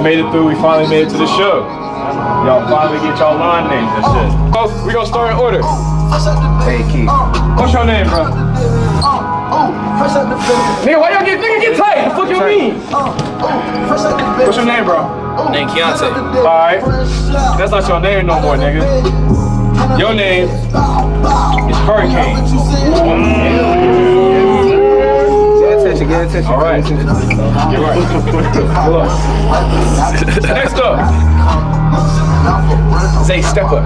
Y'all made it through. We finally made it to the show. Y'all finally get y'all line names and shit. Oh, we gonna start in order. Hey, Keith. What's your name, bro? Nigga, why y'all get nigga get tight? The fuck you mean? What's your name, bro? Name Keontae. Alright. That's not your name no more, nigga. Your name is Hurricane. Mm. Get attention, get attention. Alright. You're right. Next up. Say step up.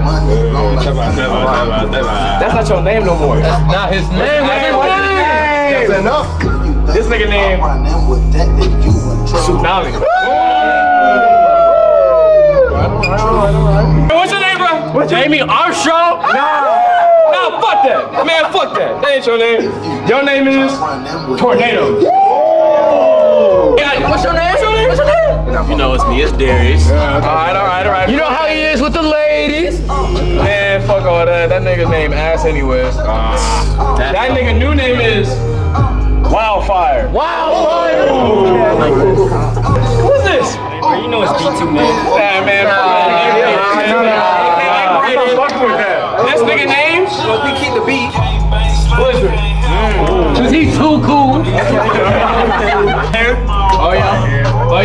That's not your name no more. Not his name. That's enough. This nigga name Tsunami. What's your name, bro? What's your Jamie Armstrong. Nah, fuck that. Man, fuck that. That ain't your name. Your name is Tornado. What's your name? What's your name? What's your name? You know it's me. It's Darius. Alright, alright, alright. You know how he is with the ladies. Man, fuck all that. That nigga's name ass anyway. Ah, that nigga new name is Wildfire. Wildfire. Who's this? You know it's B2 man.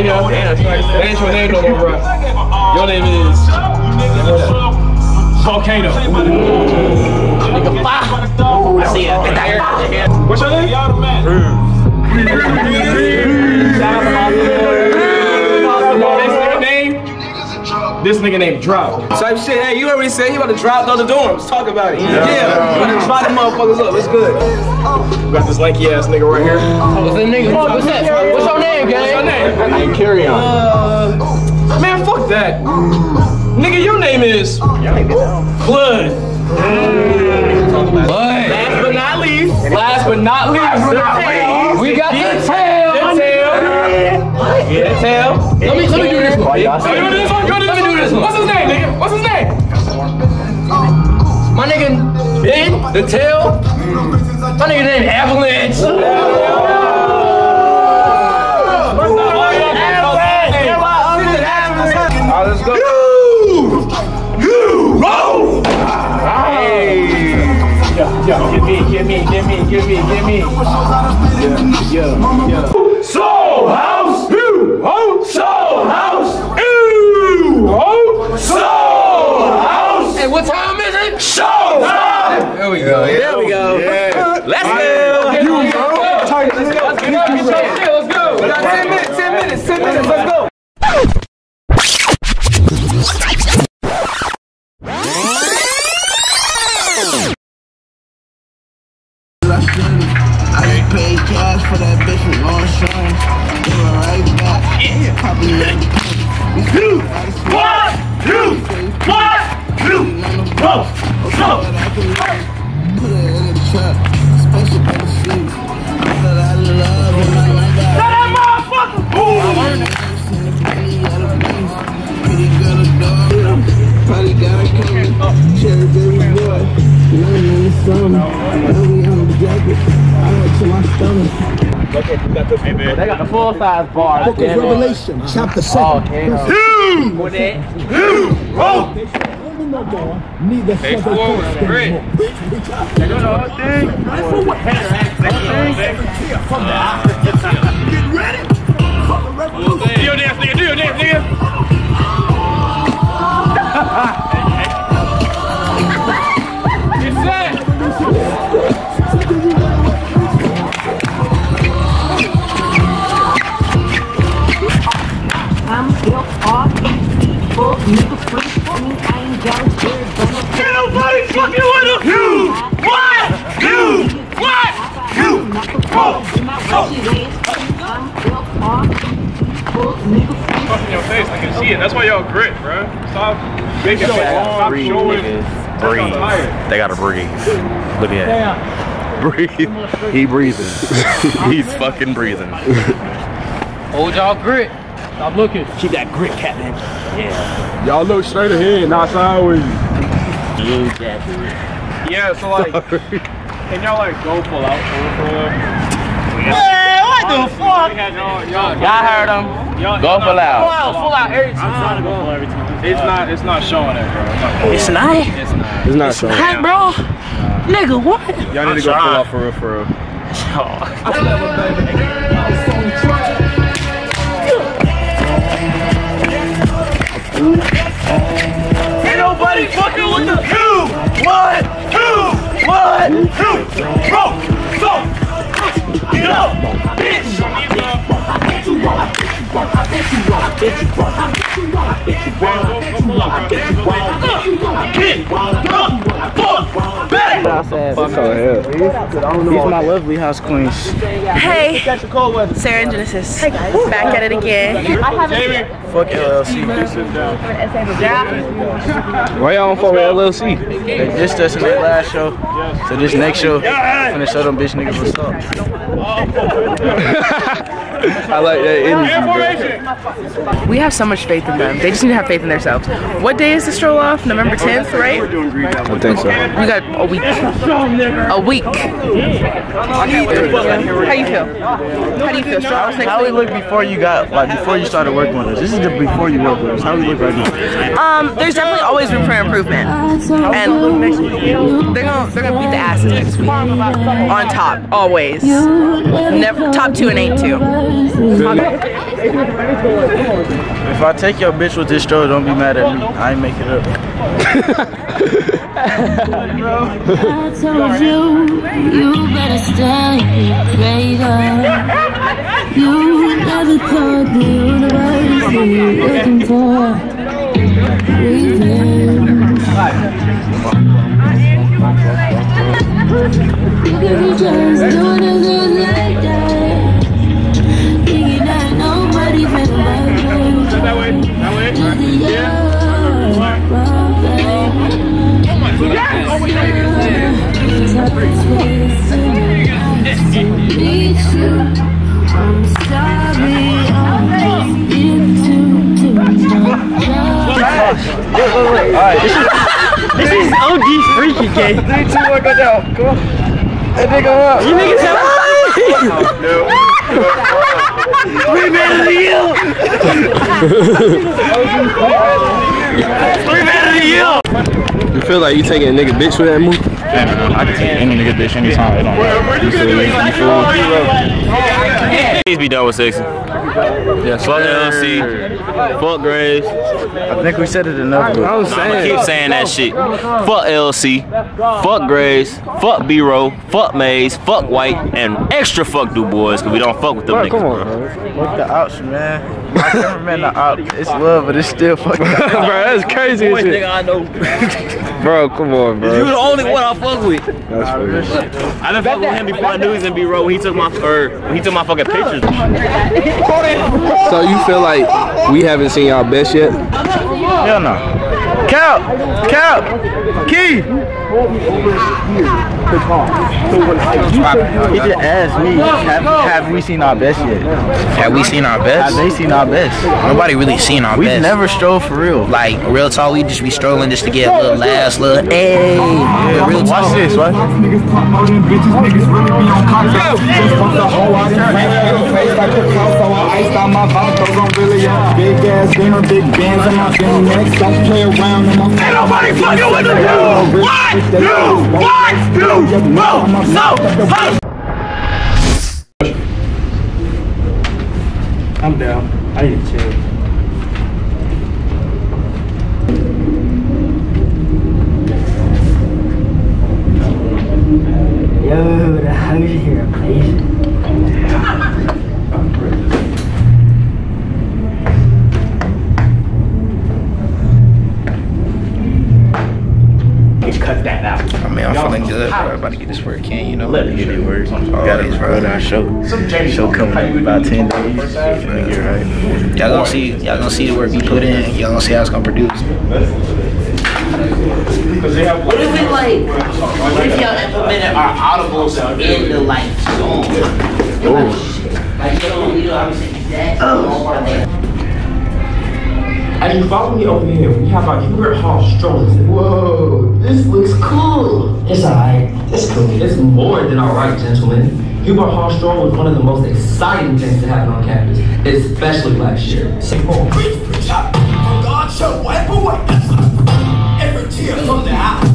Yeah. Yeah. That ain't your name no more, bro. Your name is Volcano. Nigga, fire. I see it. What's your name? This This nigga named Drop. Type shit. Hey, you already said he about to drop down the other dorms. Talk about it. Yeah. You about to drop them motherfuckers up. It's good. We got this lanky ass nigga right here. Oh, what's the nigga? What's that? What's your name, gang? What's your gang? name? Carry on. Uh, man, fuck that. Nigga, your name is Flood. Last but not least. Last but not least. the tail. We let me do this one. Oh, you wanna do this one? You wanna do this one? What's his name, nigga? What's his name? My nigga, Ben, the tail. My nigga name Avalanche. Alright, let's go. Yo, yo, give me, give me, give me, give me, give me. Yeah, yeah, yeah. Soul House! Ooh, oh, Soul House! Ooh, oh, Soul House! Hey, what time is it? Soul House! There we go. There we go. Let's go. You go. Let's go. Let's go. Let's go. We got 10 minutes, 10 minutes, 10 minutes. Let's go. I full size bar. Book of Revelation, chapter 7. Neither Hey, four was great. Do making shit. Stop showing. Breathe. They gotta breathe. Look at that. Breathe. He breathing. He's fucking breathing. Hold y'all grit. Stop looking. Keep that grit, Captain. Yeah. Y'all look straight ahead, not sideways. Yeah, so like, can y'all like go full out for real, for real? Hey, what the fuck? Y'all heard him. Go for loud. Full out, full out ah, every time. It's not. It's not showing it, bro. It's not. It's not. It's not showing. Hey, bro. Nigga, what? Y'all need to go pull off for real, for real. Ain't nobody fucking with the two, one, two, one, two, bro, so, get up, bitch. These my lovely house queens. Hey, Sarah and Genesis. Hey guys. Back at it again. Fuck LLC. Why y'all don't fuck with LLC? They dissed us in their last show. So this next show, I'm finna show them bitch niggas what's up. I like that energy. We have so much faith in them. They just need to have faith in themselves. What day is the stroll off? November 10th, right? I think so. We got a week. A week. How you feel? How do you feel? Stroll off's next How we look before you got, like before you started working with us? This is the before you work with us. How we look right now? Um, there's definitely always room for improvement. And they're gonna they're gonna beat the asses next week. On top, always. Never top two and eight two. If I take your bitch with this stroll, don't be mad at me. I ain't make it up. I told you, you better stay greater. You never thought the universe you looking for. Be just doing like that. Into too much. This is OG freaky game. Three, two, one, go down. Come on. That nigga up. You niggas have Three men of the year. Three men of the year. You feel like you taking a nigga bitch with that move? Hey, I can take any nigga bitch anytime. It don't matter. You feel me? You feel Please be done with sexy. Yes, Fuck LC. Fuck Graves. I think we said it enough. I'm I'm gonna keep saying. saying that shit. Fuck LC. Fuck Graves. Fuck B-Row. Fuck Mays. Fuck White. And extra fuck Du Bois because we don't fuck with them Bro, niggas. come on, bro. bro. Fuck the ouch, man. My cameraman, the out. It's love, but it's still fucking. bro, that's crazy as shit. I know. Bro, come on, bro. You bro. the only one I fuck with. That's funny. I done fuck with him before I knew he was in B-Row when he took my or when he took my fucking pictures. So you feel like we haven't seen y'all best yet? Hell no. Cap! Cap! Key! He just asked me, have, have we seen our best yet? Have we seen our best? Have best? they seen our best? Nobody really seen our best. We've best. never strove for real. like real talk. We just be strolling just to get a little last little hey. But real talk. Watch this, right? Niggas pop more than bitches, niggas really be on cock. Just fucked the whole out in face like a cow, so I iced out my vodka, I'm really big ass dinner, big bands on my thing next. Don't play around in my Ain't nobody fucking with the new. What? New. What? New. Mo. So. I'm down. I need to chill. Cut that out. I mean, I'm feeling good. Bro. About to get this work in, you know. Let it get it worse. Got Always, to bro. run our show. Show coming up in about 10 days. Finna get right. Y'all gonna see. Y'all gonna see the work we put in. Y'all gonna see how it's gonna produce. What if it like, what if y'all implemented our audibles in the like song? Like, you don't, you know what I'm saying? That, oh. And you follow me over here. We have our Hubert Hall strollers. Whoa, this looks cool. It's alright. It's cool. It's more than alright, gentlemen. Hubert Hall Stroll was one of the most exciting things to happen on campus, especially last year. St. Paul. God shall wipe away every tear from the eye.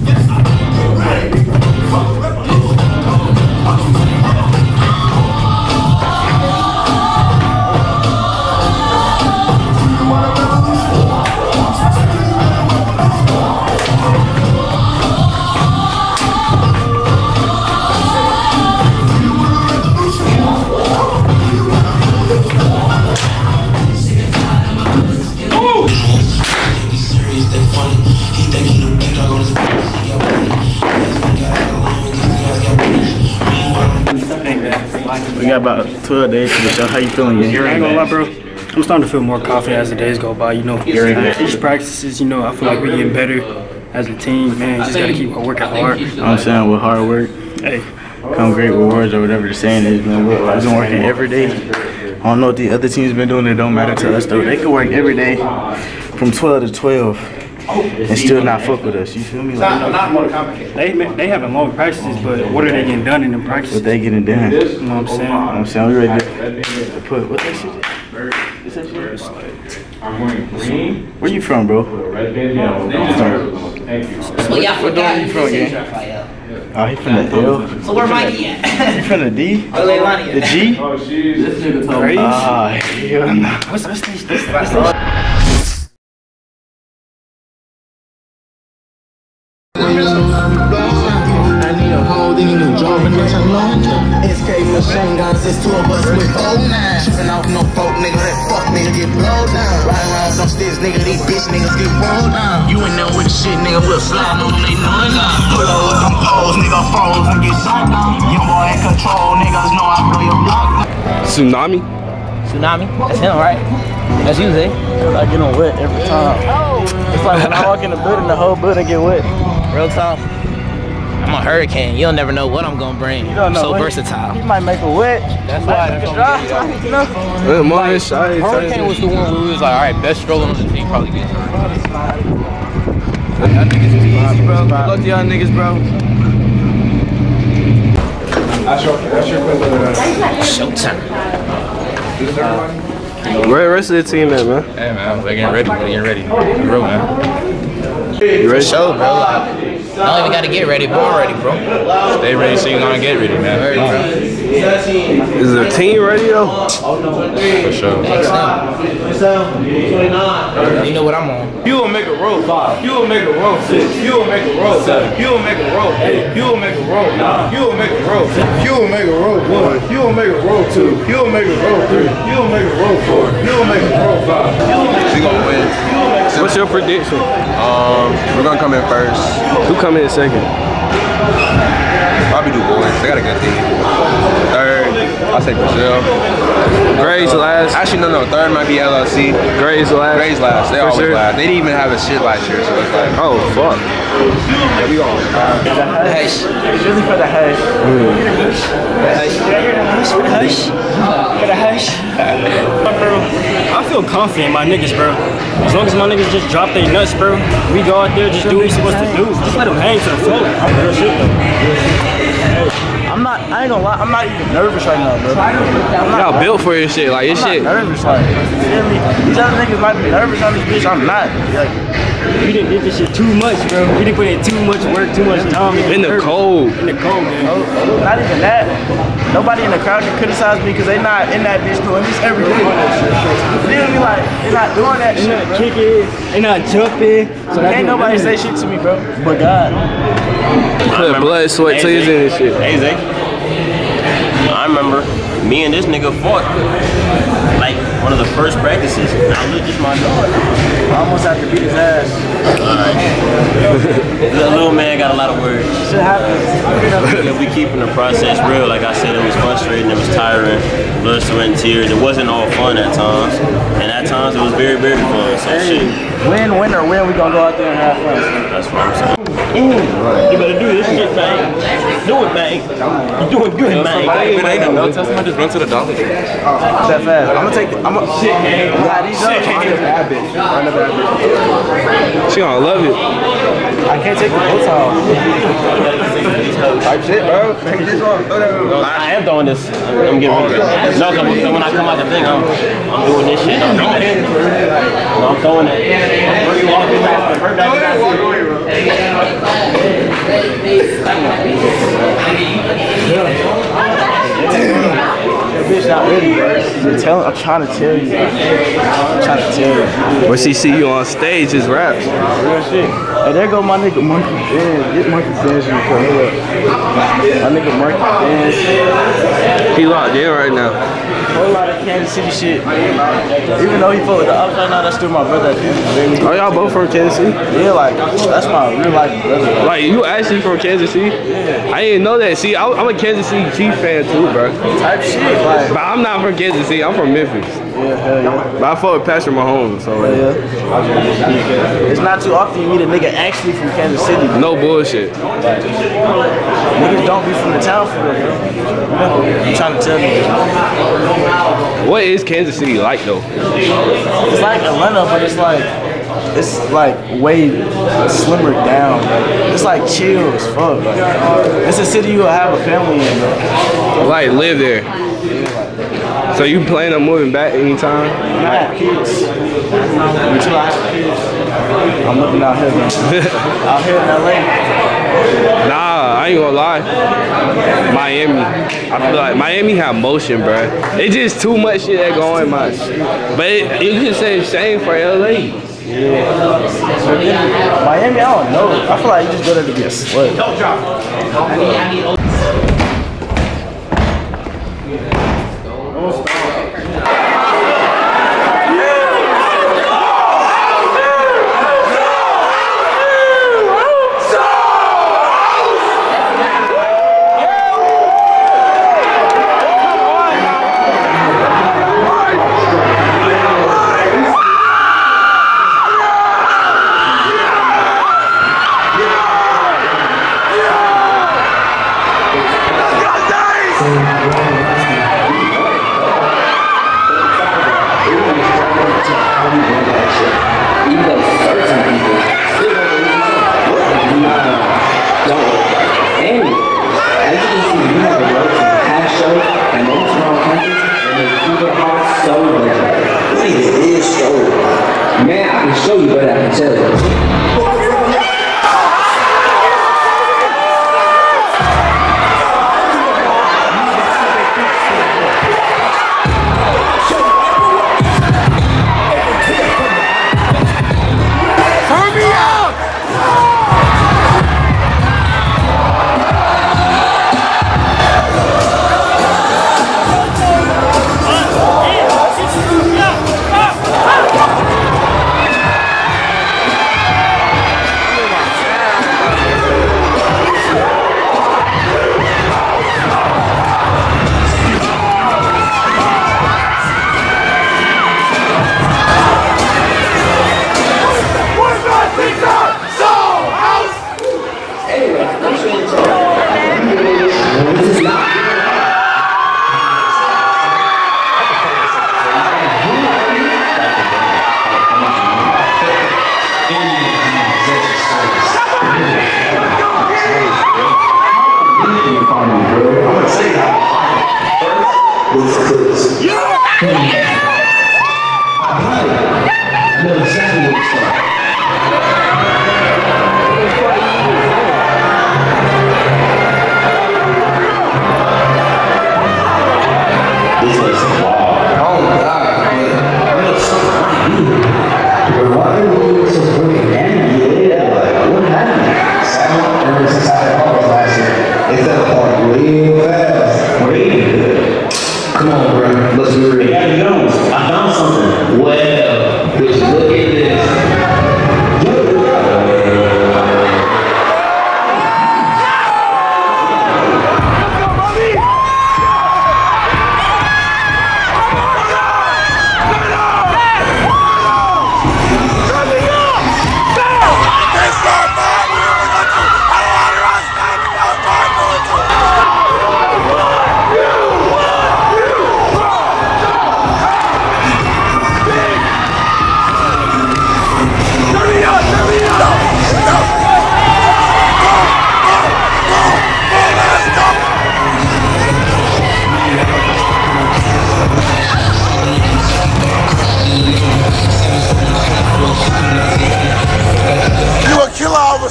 To the show. How you feeling, gang? I ain't gonna lie, bro. I'm starting to feel more confident as the days go by. You know, each practices, you know, I feel like we're getting better as a team. Man, just gotta keep working hard. You know what I'm saying? With hard work, Hey, come great rewards or whatever the saying is, man. We've been working every day. I don't know what the other teams been doing. It don't matter to us, though. They can work every day from 12 to 12 and still not fuck with us. You feel me? Like, they they having long practices, but what are they getting done in them practices? what they getting done. You know what I'm saying? what I'm saying? We ready to, to put, what that shit? What's that shit? Where you from, bro? Well, y'all What door forgot. you from, gang? Oh, he from the L. So where Mikey at? He from the D? Oh, Leilani The at. G? Oh, she's. Crazy. Ah, hell no. What's what's this? this, what's this? I whole thing to drop in the alone. SK machine guns, it's two of us with four nine. Tripping off no folk nigga, that fuck nigga get blowed down. Ride around some sticks, nigga, these bitch niggas get rolled down. You in there with the shit, nigga, we'll slide on they know it now. Pull up with them poles, nigga, foes and get shot down. Young boy in control, niggas know I blow your block. Tsunami? Tsunami? That's him, right? That's you, Zay. I get on wet every time. Oh. It's like when I walk in the building, the whole building get wet. Real talk. I'm a hurricane. You'll never know what I'm gonna bring. You don't know so what- versatile. He might make a wet. That's why. make a. You know? Uh, Shy. Hurricane was the one where we was like, all right, best stroller on the team probably gets hurt. Y'all niggas be easy, bro. Good luck to y'all niggas, bro. That's your, that's your Showtime. Where the rest of the team at, man? Hey man, they're getting ready. They're getting ready. The road, man. You ready? Show, bro. Like, I don't even gotta get ready. Born ready, bro. Stay ready so you gonna get ready, man. Is the team ready though? For sure. You know what I'm on. You will make a roll five. You will make a roll six. You will make a roll seven. You will make a roll eight. You will make a roll nine. You will make a roll ten. You will make a roll one. You will make a roll two. You will make a roll three. You will make a roll four. You will make a roll five. You will make We gonna win. What's your prediction? Um, we're gonna come in first. Who come in second? Probably Du Bois. They got a good team. Third, I'll say Brazeal. Graves last. Actually, no, no. Third might be LLC. Graves last. Graves last. They For always sure. last. They didn't even have a shit last year, so it's like. Oh fuck. Yeah, we gonna win. Hush. It's really for the hush. The Hush. For the hush. bro. I feel confident in my niggas, bro. As long as my niggas just drop their nuts, bro. We go out there, just do what we supposed to do. Just let them hang to the floor. Real shit, though. I'm not, I ain't gonna lie, I'm not even nervous right now, bro. Y'all built for this shit. Like this I'm shit. nervous, like, you feel me? These other niggas might be nervous on this bitch, I'm not. Like, We didn't did this shit too much, bro. We didn't put in too much work, too much time. In the cold. In the cold, man. oh, not even that. Nobody in the crowd can criticize me because they not in that bitch doing this every day. You feel me? Like, they not doing that They shit, not bro. kicking, they not jumping. So that's Can't nobody we say shit to me, bro. But God. Put blood, sweat, tears in this shit. Hey, Zay. I remember me and this nigga fought like one of the first practices. I was just my dog. I almost had to beat his ass. Alright. the little man got a lot of words. Shit happens. Yeah, we keeping the process real. Like I said, it was frustrating, it was tiring, blood, sweat, and tears. It wasn't all fun at times, and at times it was very, very fun. So shit, Win, win, or win, we gonna go out there and have fun. that's what I'm saying. You better do this shit, man. Do it, man. You doing good, man. No testament, just run to the dollar. Oh, that fast. I'm gonna take. I'm gonna. Shit, man. Nah, these up. She gonna love it. I I can't take the bow tie off. Type shit, bro. Take this off. Throw that on. I am throwing this. I'm getting ready. No, cause when I come out the thing, I'm, I'm doing this shit. I'm, no, I'm throwing it. That bitch not ready, bro. I'm, telling, I'm trying to tell you. I'm trying to tell you. When she see you on stage, it's raps. Real shit. Hey, there go my nigga Monkey Ben. Get Monkey Ben's in the car. My nigga Monkey Ben's. He locked in right now. Whole lot of Kansas City shit. Even though he fought with the ups right now, that's still my brother at the end of the day. Oh, y'all both from Kansas City? Yeah, like, that's my real life brother. Like, you actually from Kansas City? I didn't know that. See, I, I'm a Kansas City Chiefs fan too, bro. Type shit, like. But I'm not from Kansas City. I'm from Memphis. Yeah, hell yeah. But I fought with Patrick Mahomes, so. Hell yeah. It's not too often you meet a nigga actually from Kansas City. No bullshit. Niggas don't be from the town for real, bro. I'm trying to tell you. What is Kansas City like though? It's like Atlanta, but it's like it's like way slimmer down. Like, it's like chill as fuck. Like, it's a city you will have a family in, bro. Like live there. So you plan on moving back anytime? I have kids. Until I have kids. I'm looking out here, man. out here in LA. Nah, I ain't gonna lie. Miami. I feel like Miami have motion, bro. It's just too much shit that going on. But it, you can say same for LA. Yeah. Miami, I don't know. I feel like you just go there to be a slut.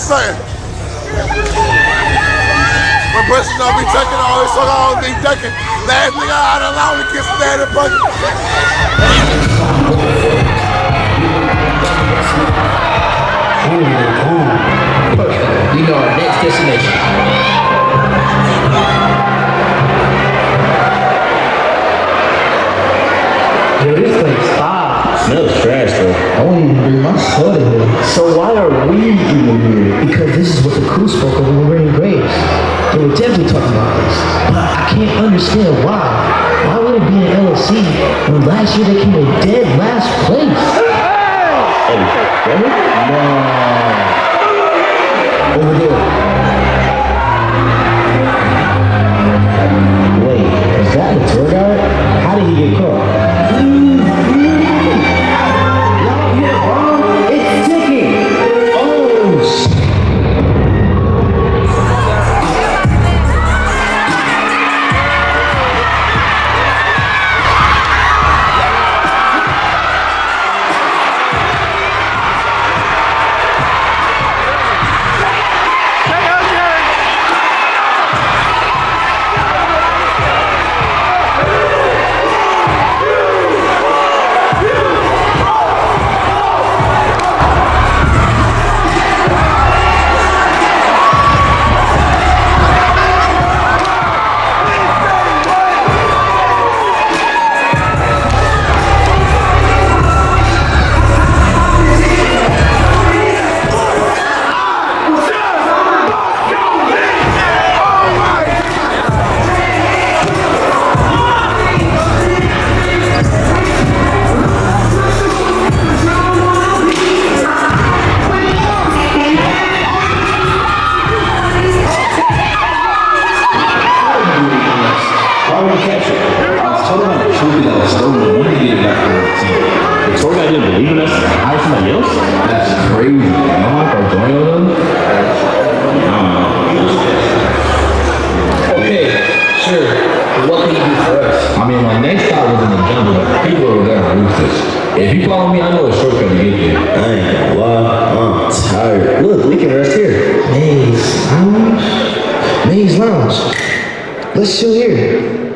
Something. When Bush don't be taking all this, so I don't be ducking. Last nigga out of line to get standing bucket. You know our next destination. Yo, this place fire. Smells trash though. I won't even bring my soda here. So why are we even here? Because this is what the crew spoke of when we were in Graves. They were definitely talking about this. But I can't understand why. Why would it be an LLC when last year they came in dead last place? Hey, really? No. Over there.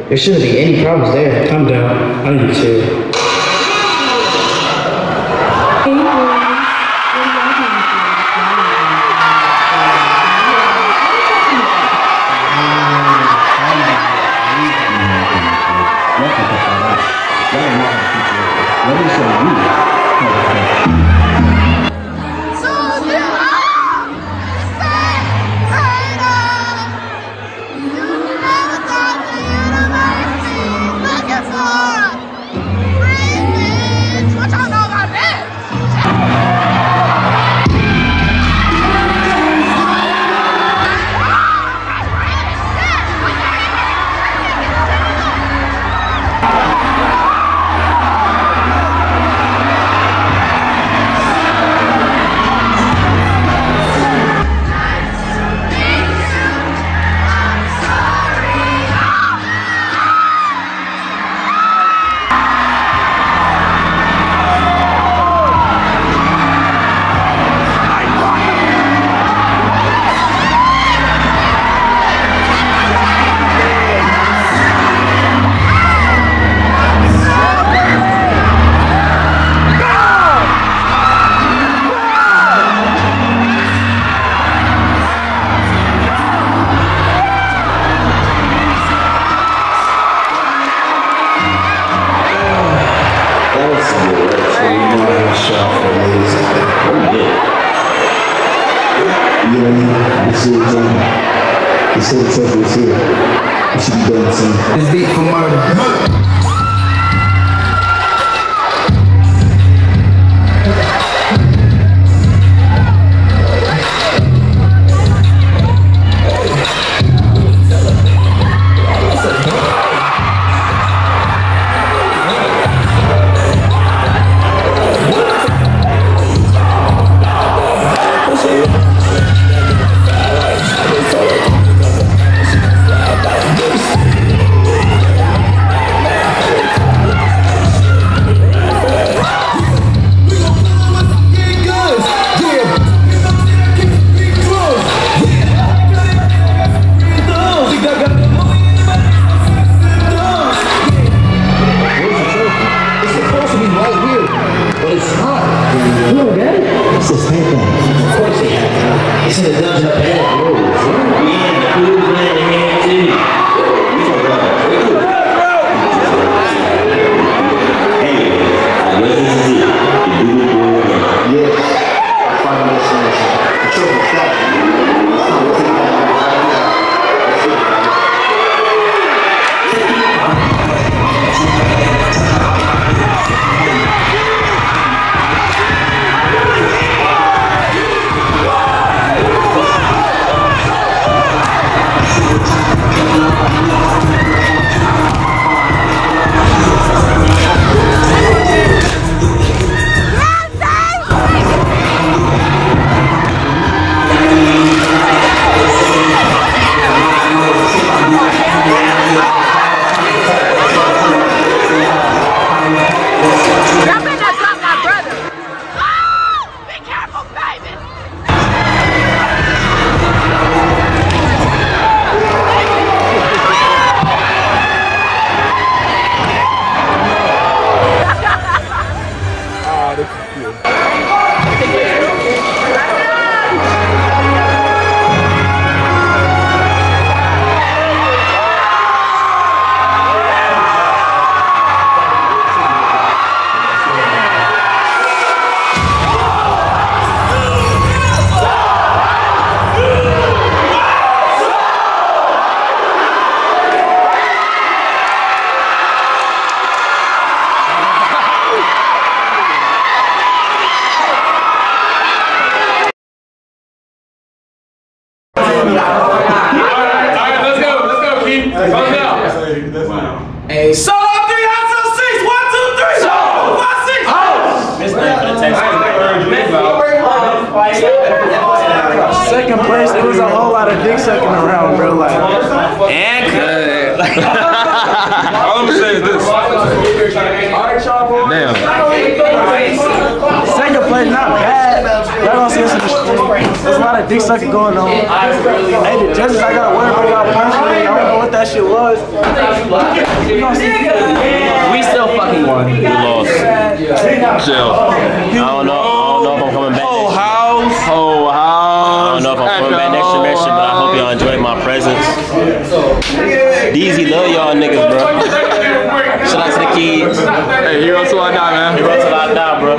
There shouldn't be any problems there. I'm down. I need to bad bros. Yeah, man, the hand too. Hey, solo three out to six. One, two, three. Solo five, six. Oh. Second place, there was a whole lot of dick sucking around, bro. Like, and cut. All I'm gonna say is this. Damn. Second not bad. Y'all gonna see us in the street. There's a lot of dick sucking going on. Hey, the judges, I got word for y'all personally. I don't know what that shit was. You gonna see- We still fucking won. We lost. Chill. I don't know. I don't know if I'm coming back. Whole house. Whole house. I don't know if I'm coming back next semester, but I hope y'all enjoyed my presence. DZ love y'all niggas, bro. Shout out to the kids. Hey, hero till I die, man. Hero till I die, bro.